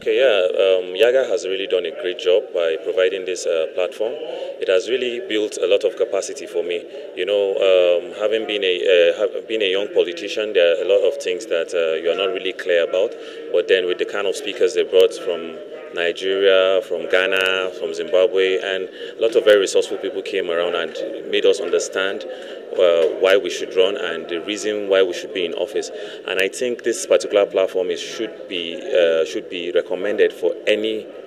Okay, yeah, um, YIAGA has really done a great job by providing this uh, platform. It has really built a lot of capacity for me. You know, um, having been a uh, been a young politician, there are a lot of things that uh, you are not really clear about. But then, with the kind of speakers they brought from Nigeria, from Ghana, from Zimbabwe, and a lot of very resourceful people came around and made us understand uh, why we should run and the reason why we should be in office. And I think this particular platform is, should be uh, should be recommended for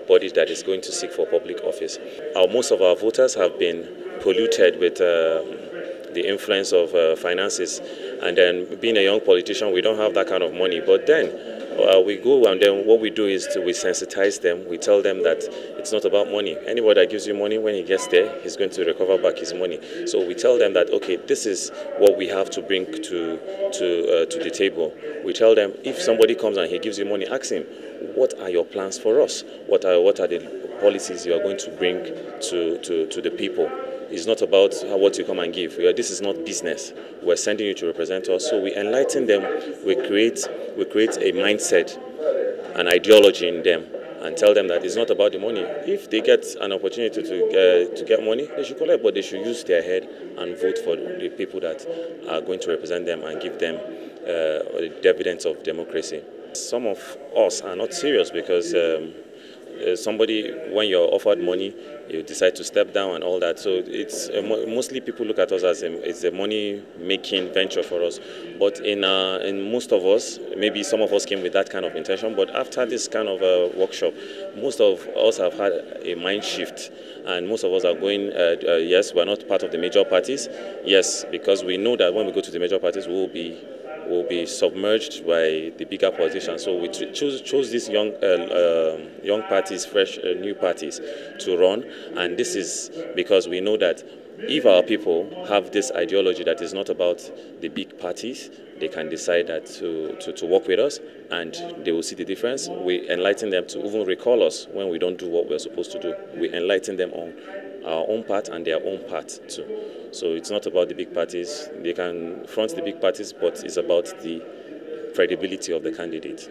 anybody that is going to seek for public office. Our, most of our voters have been polluted with. Um, the influence of uh, finances, and then being a young politician, we don't have that kind of money. But then uh, we go and then what we do is to, we sensitize them. We tell them that it's not about money. Anybody that gives you money, when he gets there, he's going to recover back his money. So we tell them that okay, this is what we have to bring to to uh, to the table. We tell them if somebody comes and he gives you money, ask him, what are your plans for us? What are what are the policies you are going to bring to to, to the people? It's not about what you come and give. This is not business. We're sending you to represent us. So we enlighten them. We create, we create a mindset, an ideology in them, and tell them that it's not about the money. If they get an opportunity to, uh, to get money, they should collect, but they should use their head and vote for the people that are going to represent them and give them uh, the evidence of democracy. Some of us are not serious because um, uh, somebody when you're offered money you decide to step down and all that. So it's uh, mostly people look at us as a, it's a money making venture for us. But in uh, in most of us maybe some of us came with that kind of intention but after this kind of a workshop most of us have had a mind shift. And most of us are going uh, uh, yes we're not part of the major parties. Yes because we know that when we go to the major parties we will be will be submerged by the bigger politicians. So we chose, chose these young, uh, uh, young parties, fresh uh, new parties to run. And this is because we know that if our people have this ideology that is not about the big parties, they can decide that to, to, to, work with us and they will see the difference. We enlighten them to even recall us when we don't do what we're supposed to do. We enlighten them on our own part and their own part too. So it's not about the big parties. They can front the big parties, but it's about the credibility of the candidate.